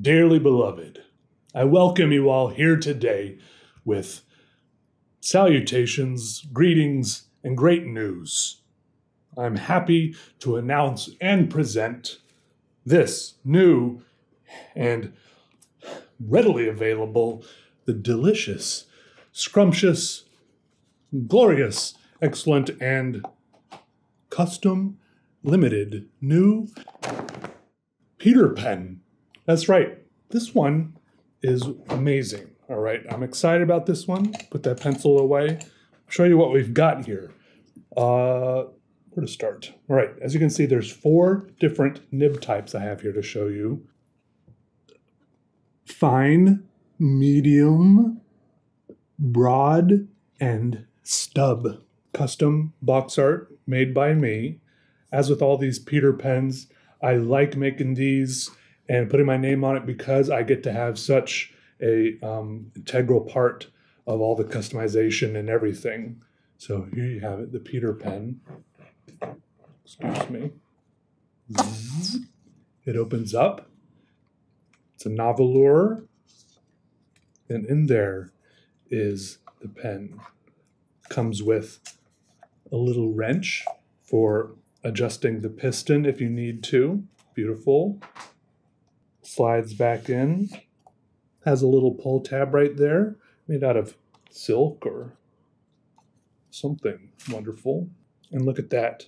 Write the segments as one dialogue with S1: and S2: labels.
S1: Dearly beloved, I welcome you all here today with salutations, greetings, and great news. I'm happy to announce and present this new and readily available, the delicious, scrumptious, glorious, excellent, and custom limited new Peter Pen. That's right. This one is amazing. All right. I'm excited about this one. Put that pencil away. Show you what we've got here. Uh, where to start? All right. As you can see, there's four different nib types I have here to show you. Fine, medium, broad, and stub. Custom box art made by me. As with all these Peter pens, I like making these and putting my name on it because I get to have such a um, integral part of all the customization and everything. So here you have it, the Peter pen. Excuse me. It opens up. It's a Nahvalur. And in there is the pen. Comes with a little wrench for adjusting the piston if you need to. Beautiful. Slides back in. Has a little pull tab right there, made out of silk or something wonderful. And look at that.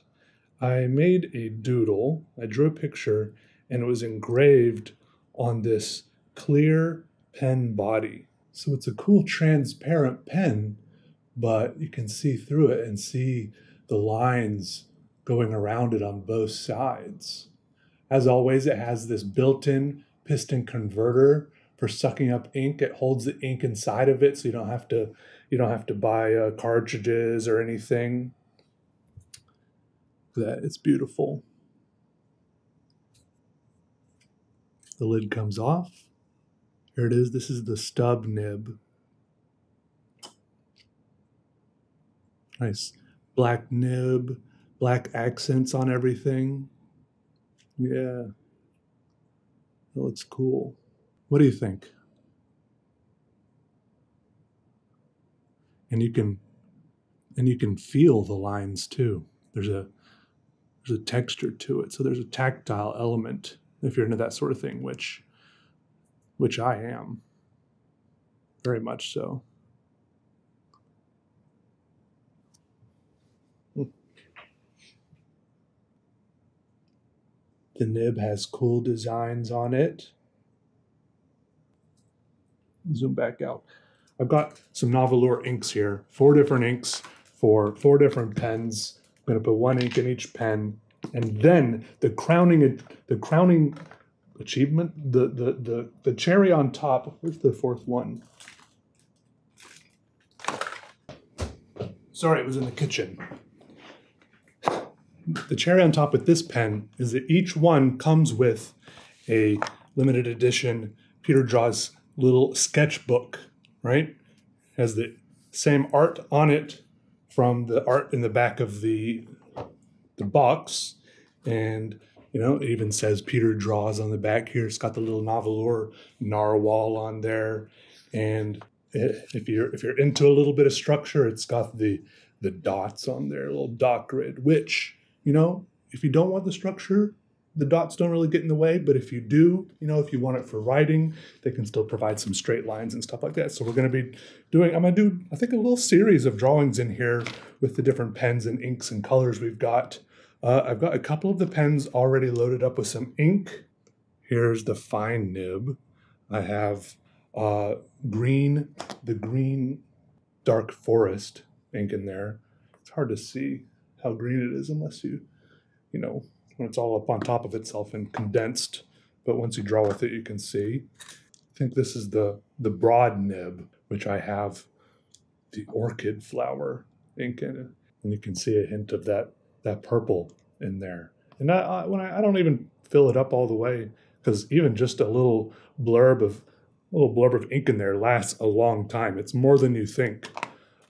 S1: I made a doodle, I drew a picture, and it was engraved on this clear pen body. So it's a cool transparent pen, but you can see through it and see the lines going around it on both sides. As always, it has this built in piston converter for sucking up ink. It holds the ink inside of it so you don't have to you don't have to buy uh, cartridges or anything. That it's beautiful. The lid comes off. Here it is. This is the stub nib. Nice black nib, black accents on everything. Yeah. It looks cool. What do you think? And you can and you can feel the lines too. There's a there's a texture to it. So there's a tactile element if you're into that sort of thing, which which I am. Very much so. The nib has cool designs on it. Zoom back out. I've got some Nahvalur inks here, four different inks for four different pens. I'm going to put one ink in each pen, and then the crowning the crowning achievement, the the the the cherry on top. Where's the fourth one? Sorry, it was in the kitchen the cherry on top with this pen is that each one comes with a limited edition Peter Draws little sketchbook, right? Has the same art on it from the art in the back of the the box, and you know it even says Peter Draws on the back here. It's got the little Nahvalur narwhal on there, and if you're if you're into a little bit of structure, it's got the the dots on there, little dot grid, which you know, if you don't want the structure, the dots don't really get in the way. But if you do, you know, if you want it for writing, they can still provide some straight lines and stuff like that. So we're going to be doing, I'm going to do, I think, a little series of drawings in here with the different pens and inks and colors we've got. Uh, I've got a couple of the pens already loaded up with some ink. Here's the fine nib. I have uh, green, the green dark forest ink in there. It's hard to see how green it is unless you, you know, when it's all up on top of itself and condensed. But once you draw with it, you can see. I think this is the the broad nib, which I have the orchid flower ink in it, and you can see a hint of that that purple in there. And I, I when I, I don't even fill it up all the way because even just a little blurb of a little blurb of ink in there lasts a long time. It's more than you think.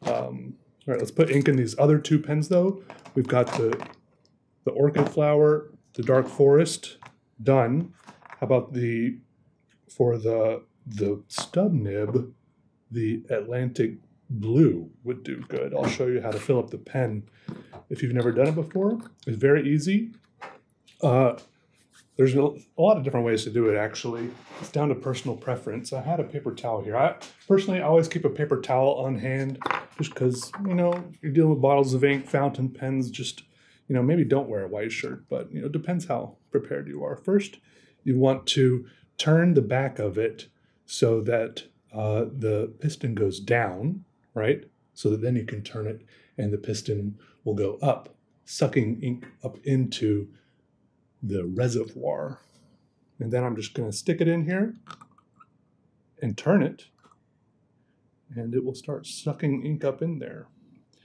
S1: Um, all right, let's put ink in these other two pens though. We've got the, the orchid flower, the dark forest done. How about the for the the stub nib, the Atlantic blue would do good. I'll show you how to fill up the pen if you've never done it before. It's very easy. Uh, there's a, lot of different ways to do it actually. It's down to personal preference. I had a paper towel here. I personally I always keep a paper towel on hand just because, you know, you're dealing with bottles of ink, fountain pens, just you know, maybe don't wear a white shirt, but you know, depends how prepared you are. First, you want to turn the back of it so that uh, the piston goes down, right? So that then you can turn it and the piston will go up, sucking ink up into the reservoir. And then I'm just going to stick it in here and turn it, and it will start sucking ink up in there.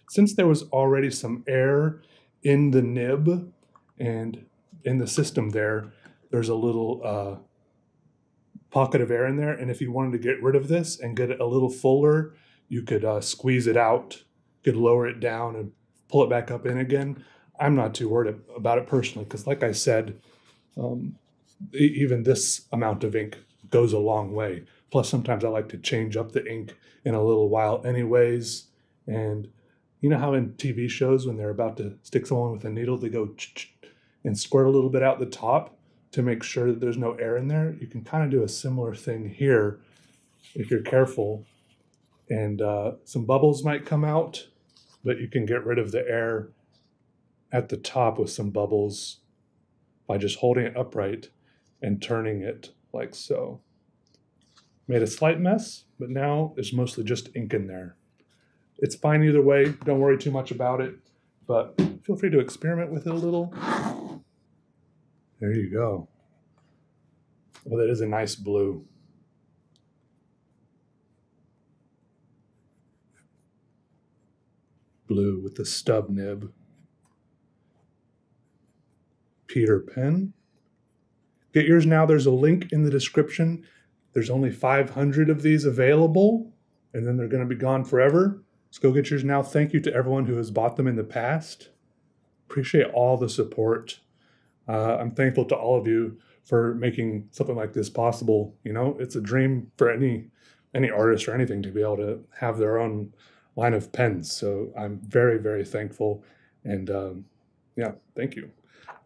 S1: Since there was already some air in the nib and in the system there, there's a little uh, pocket of air in there. And if you wanted to get rid of this and get it a little fuller, you could uh, squeeze it out, could lower it down and pull it back up in again. I'm not too worried about it personally because, like I said, um, even this amount of ink goes a long way. Plus, sometimes I like to change up the ink in a little while, anyways. And you know how in TV shows when they're about to stick someone with a needle, they go and squirt a little bit out the top to make sure that there's no air in there. You can kind of do a similar thing here if you're careful. And uh, some bubbles might come out, but you can get rid of the air at the top with some bubbles by just holding it upright and turning it like so. Made a slight mess, but now it's mostly just ink in there. It's fine either way. Don't worry too much about it, but feel free to experiment with it a little. There you go. Well, that is a nice blue. Blue with the stub nib. Peter pen. Get yours now. There's a link in the description. There's only 500 of these available, and then they're going to be gone forever. So go get yours now. Thank you to everyone who has bought them in the past. Appreciate all the support. Uh, I'm thankful to all of you for making something like this possible. You know, it's a dream for any any artist or anything to be able to have their own line of pens. So I'm very very thankful, and um, yeah, thank you.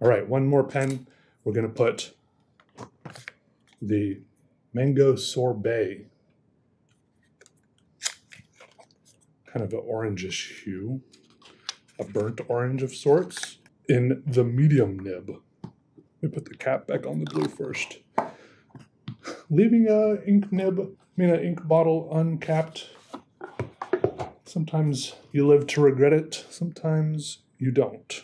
S1: All right, one more pen. We're gonna put the mango sorbet kind of an orangish hue, a burnt orange of sorts, in the medium nib. Let me put the cap back on the blue first. Leaving a ink nib, I mean an ink bottle uncapped. Sometimes you live to regret it, sometimes you don't.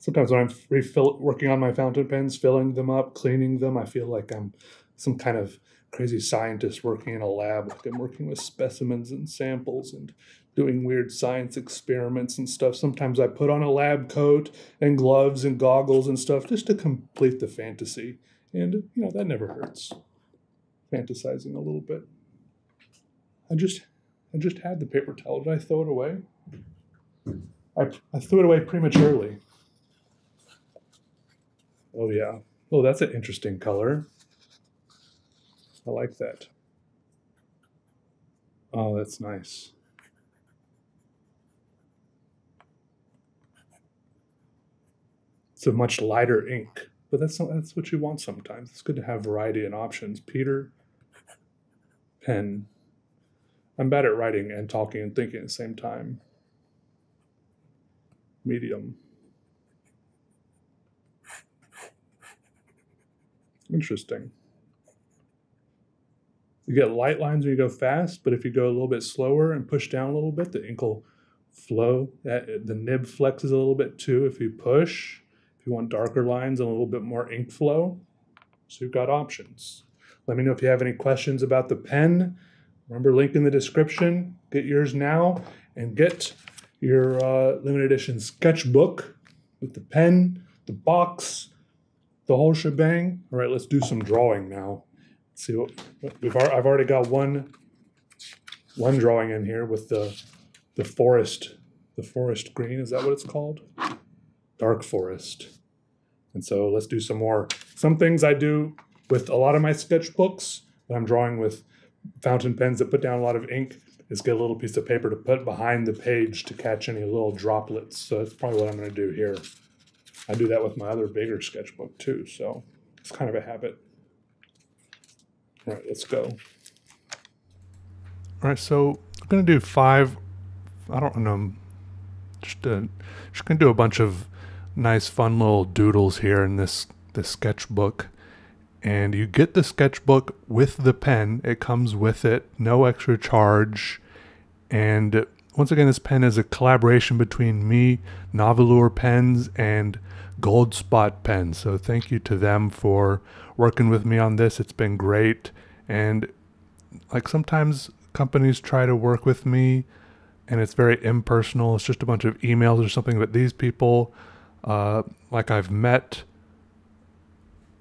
S1: Sometimes when I'm refill, working on my fountain pens, filling them up, cleaning them, I feel like I'm some kind of crazy scientist working in a lab. Like I'm working with specimens and samples and doing weird science experiments and stuff. Sometimes I put on a lab coat and gloves and goggles and stuff just to complete the fantasy. And, you know, that never hurts. Fantasizing a little bit. I just I just had the paper towel. Did I throw it away? I, I threw it away prematurely. Oh, yeah. Oh, that's an interesting color. I like that. Oh, that's nice. It's a much lighter ink, but that's not, that's what you want sometimes. It's good to have variety and options. Peter, pen. I'm bad at writing and talking and thinking at the same time. Medium. Interesting. You get light lines when you go fast, but if you go a little bit slower and push down a little bit, the ink will flow. The nib flexes a little bit too if you push. If you want darker lines and a little bit more ink flow, so you've got options. Let me know if you have any questions about the pen. Remember, link in the description. Get yours now and get your uh, limited edition sketchbook with the pen, the box, the whole shebang. All right, let's do some drawing now Let's see what we've I've already got one one drawing in here with the the forest the forest green is that what it's called dark forest. And so let's do some more. Some things I do with a lot of my sketchbooks that I'm drawing with fountain pens that put down a lot of ink is get a little piece of paper to put behind the page to catch any little droplets. So that's probably what I'm going to do here. I do that with my other bigger sketchbook too. So it's kind of a habit. All right, let's go. All right, so I'm going to do five, I don't know, just, uh, just to do a bunch of nice fun little doodles here in this, this sketchbook. And you get the sketchbook with the pen. It comes with it, no extra charge. And once again, this pen is a collaboration between me, Nahvalur Pens, and Goldspot Pens. So thank you to them for working with me on this. It's been great. And like sometimes companies try to work with me and it's very impersonal. It's just a bunch of emails or something. But these people, uh, like I've met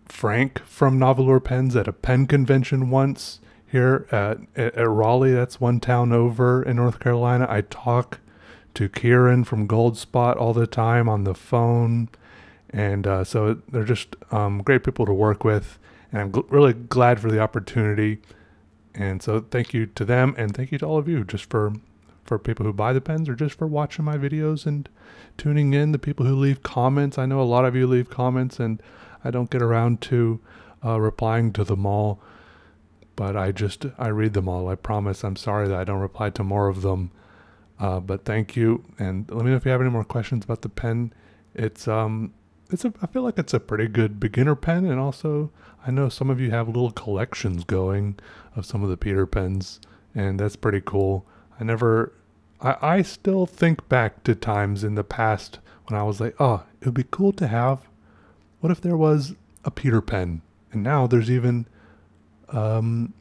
S1: Frank from Nahvalur Pens at a pen convention once here at, at, at Raleigh. That's one town over in North Carolina. I talk to Kieran from Goldspot all the time on the phone. And uh, so they're just um, great people to work with. And I'm gl- really glad for the opportunity. And so thank you to them and thank you to all of you just for for people who buy the pens or just for watching my videos and tuning in, the people who leave comments. I know a lot of you leave comments and I don't get around to uh, replying to them all, but I just I read them all. I promise. I'm sorry that I don't reply to more of them. Uh, but thank you, and let me know if you have any more questions about the pen. It's um it's a I feel like it's a pretty good beginner pen and also I know some of you have little collections going of some of the Peter pens and that's pretty cool. I never I, I still think back to times in the past when I was like, oh, it would be cool to have. What if there was a Peter pen? And now there's even, um,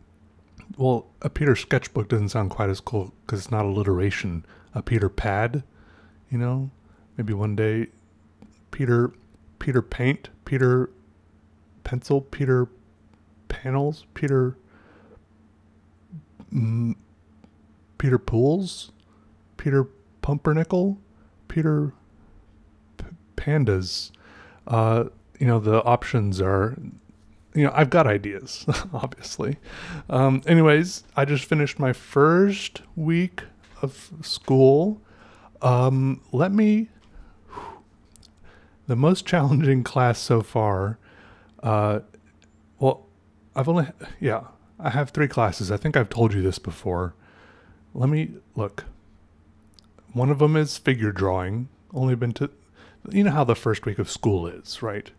S1: well, a Peter sketchbook doesn't sound quite as cool because it's not alliteration. A Peter pad, you know, maybe one day Peter Peter Paint, Peter Pencil, Peter Panels, Peter mm, Peter Pools, Peter Pumpernickel, Peter P- Pandas. Uh, you know, the options are, you know, I've got ideas, obviously. Um, anyways, I just finished my first week of school. Um, let me the most challenging class so far. Uh, well, I've only yeah, I have three classes. I think I've told you this before. Let me look. One of them is figure drawing. Only been to, you know how the first week of school is, right?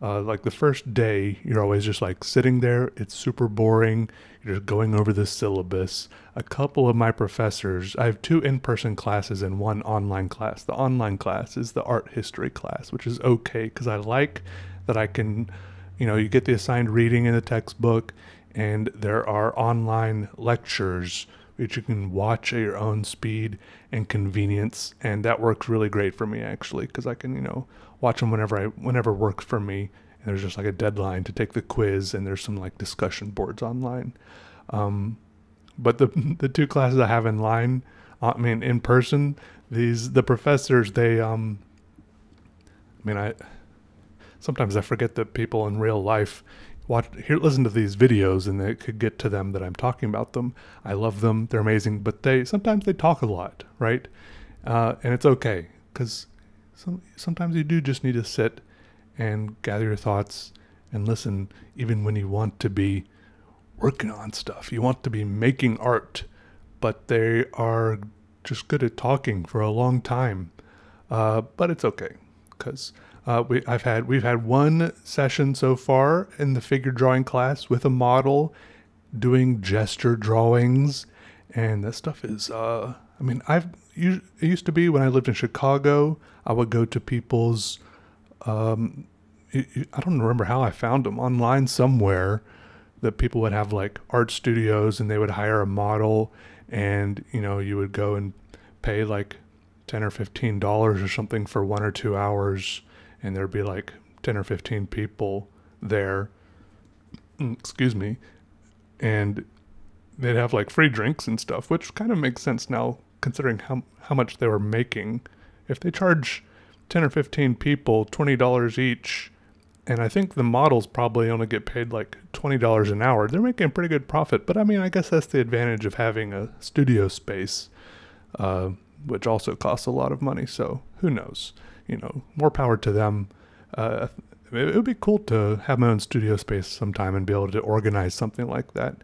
S1: Uh, like the first day, you're always just like sitting there. It's super boring. You're just going over the syllabus. A couple of my professors, I have two in person classes and one online class. The online class is the art history class, which is okay because I like that I can, you know, you get the assigned reading in the textbook and there are online lectures which you can watch at your own speed and convenience. And that works really great for me actually because I can, you know, watch them whenever I whenever works for me. And there's just like a deadline to take the quiz, and there's some like discussion boards online. Um, but the the two classes I have in line, I mean in person, these the professors they um. I mean I. Sometimes I forget that people in real life watch here listen to these videos and it could get to them that I'm talking about them. I love them. They're amazing, but they sometimes they talk a lot, right? Uh, and it's okay because some, sometimes you do just need to sit and gather your thoughts and listen, even when you want to be working on stuff. You want to be making art, but they are just good at talking for a long time. Uh, but it's okay because uh, we, I've had we've had one session so far in the figure drawing class with a model doing gesture drawings, and that stuff is. Uh, I mean, I've it used to be when I lived in Chicago. I would go to people's. Um, I don't remember how I found them online somewhere. That people would have like art studios and they would hire a model, and you know you would go and pay like ten or fifteen dollars or something for one or two hours, and there'd be like ten or fifteen people there. Mm, excuse me, and they'd have like free drinks and stuff, which kind of makes sense now considering how how much they were making. If they charge 10 or 15 people, $20 each. And I think the models probably only get paid like $20 an hour. They're making a pretty good profit. But I mean, I guess that's the advantage of having a studio space, uh, which also costs a lot of money. So who knows? You know, more power to them. Uh, it would be cool to have my own studio space sometime and be able to organize something like that.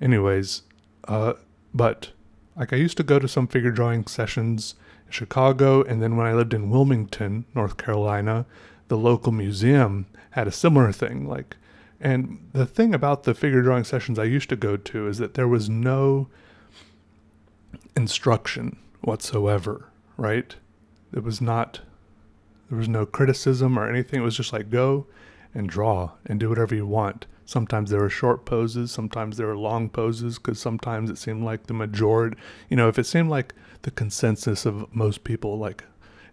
S1: Anyways, uh, but like I used to go to some figure drawing sessions in Chicago, and then when I lived in Wilmington, North Carolina, the local museum had a similar thing. Like, and the thing about the figure drawing sessions I used to go to is that there was no instruction whatsoever, right? It was not, there was no criticism or anything. It was just like go and draw and do whatever you want. Sometimes there were short poses, sometimes there were long poses, because sometimes it seemed like the majority, you know, if it seemed like the consensus of most people, like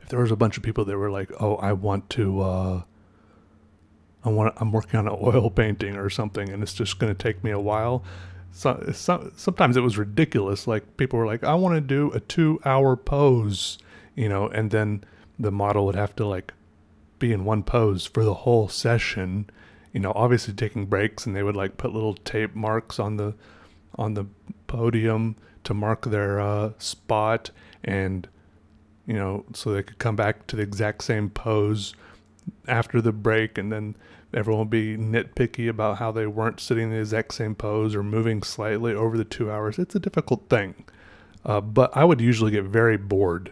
S1: if there was a bunch of people that were like, oh, I want to, uh, I want, I'm working on an oil painting or something, and it's just going to take me a while. So, so, sometimes it was ridiculous. Like people were like, I want to do a two hour pose, you know, and then the model would have to like be in one pose for the whole session you know, obviously taking breaks, and they would like put little tape marks on the on the podium to mark their uh, spot, and you know, so they could come back to the exact same pose after the break, and then everyone would be nitpicky about how they weren't sitting in the exact same pose or moving slightly over the two hours. It's a difficult thing, uh, but I would usually get very bored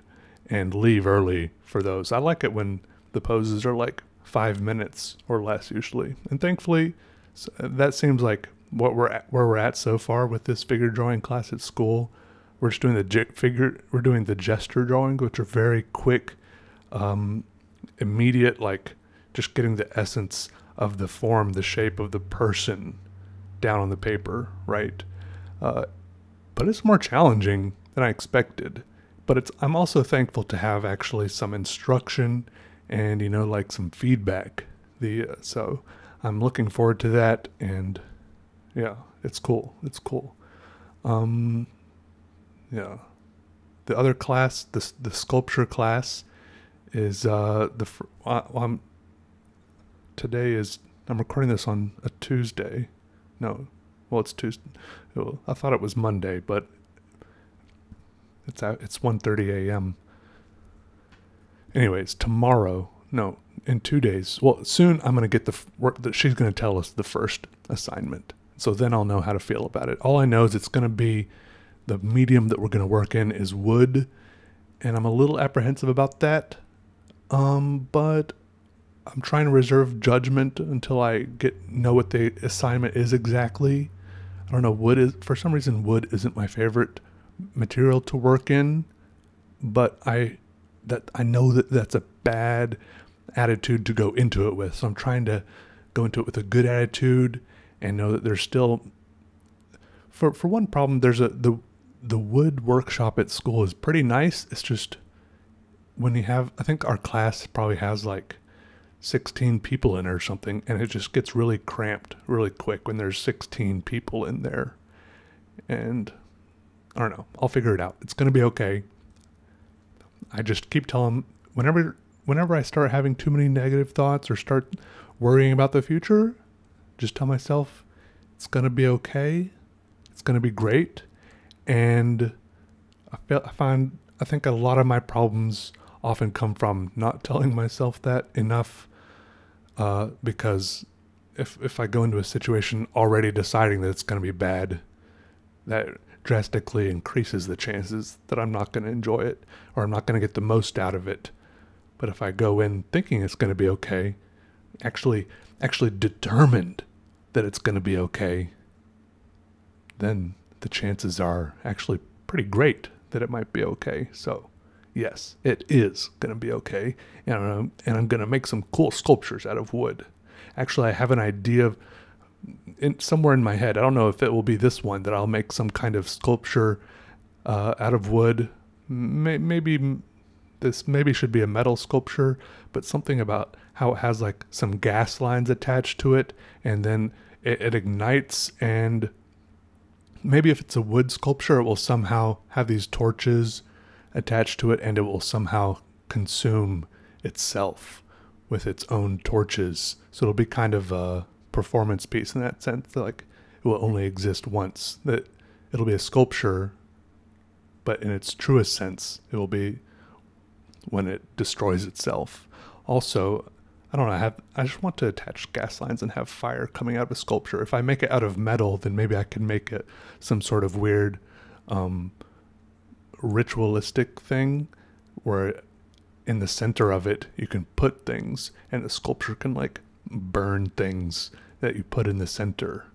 S1: and leave early for those. I like it when the poses are like five minutes or less usually. And thankfully, that seems like what we're at, where we're at so far with this figure drawing class at school. We're just doing the figure, we're doing the gesture drawing, which are very quick, um, immediate, like just getting the essence of the form, the shape of the person down on the paper, right? Uh, but it's more challenging than I expected. But it's I'm also thankful to have actually some instruction and you know like some feedback. The uh, so I'm looking forward to that, and yeah, it's cool. It's cool. Um, yeah, the other class, the the sculpture class, is uh the uh, today is I'm recording this on a Tuesday. No, well it's Tuesday. I thought it was Monday, but it's out. It's 1:30 a.m anyways, tomorrow, no, in two days, well, soon I'm going to get the work that she's going to tell us the first assignment. So then I'll know how to feel about it. All I know is it's going to be the medium that we're going to work in is wood, and I'm a little apprehensive about that. Um, but I'm trying to reserve judgment until I get know what the assignment is exactly. I don't know. Wood is for some reason wood isn't my favorite material to work in, but I that I know that that's a bad attitude to go into it with. So I'm trying to go into it with a good attitude and know that there's still for for one problem there's a the the wood workshop at school is pretty nice. It's just when you have I think our class probably has like 16 people in or something and it just gets really cramped really quick when there's 16 people in there. And I don't know. I'll figure it out. It's going to be okay. I just keep telling whenever whenever I start having too many negative thoughts or start worrying about the future, just tell myself it's gonna be okay, it's gonna be great, and I feel I find I think a lot of my problems often come from not telling myself that enough, uh, because if if I go into a situation already deciding that it's gonna be bad, that drastically increases the chances that I'm not going to enjoy it or I'm not going to get the most out of it. But if I go in thinking it's going to be okay, actually actually determined that it's going to be okay, then the chances are actually pretty great that it might be okay. So, yes, it is going to be okay, and I'm, and I'm going to make some cool sculptures out of wood. Actually, I have an idea of in, somewhere in my head. I don't know if it will be this one that I'll make some kind of sculpture uh, out of wood. May, maybe this maybe should be a metal sculpture, but something about how it has like some gas lines attached to it, and then it, it ignites. And maybe if it's a wood sculpture, it will somehow have these torches attached to it, and it will somehow consume itself with its own torches. So it'll be kind of a performance piece in that sense. That like it will only exist once. That it'll be a sculpture, but in its truest sense, it will be when it destroys itself. Also, I don't know. I have. I just want to attach gas lines and have fire coming out of a sculpture. If I make it out of metal, then maybe I can make it some sort of weird, um, ritualistic thing, where in the center of it you can put things, and the sculpture can like burn things that you put in the center.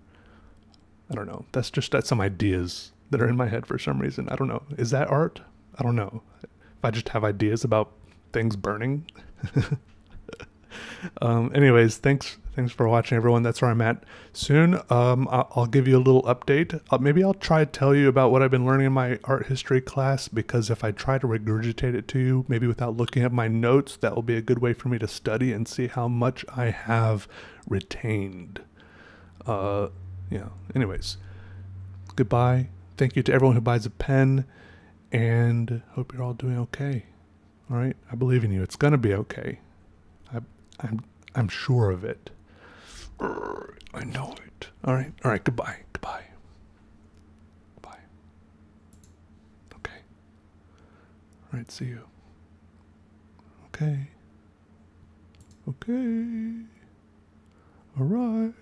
S1: I don't know. That's just that's some ideas that are in my head for some reason. I don't know. Is that art? I don't know. If I just have ideas about things burning. um, anyways, thanks thanks for watching, everyone. That's where I'm at. Soon, um, I'll, give you a little update. Uh, maybe I'll try to tell you about what I've been learning in my art history class because if I try to regurgitate it to you, maybe without looking at my notes, that will be a good way for me to study and see how much I have retained. Uh, yeah. Anyways, goodbye. Thank you to everyone who buys a pen, and hope you're all doing okay. All right, I believe in you. It's gonna be okay. I, I'm I'm sure of it. I know it. All right, all right. Goodbye, goodbye, goodbye. Okay. All right. See you. Okay. Okay. All right.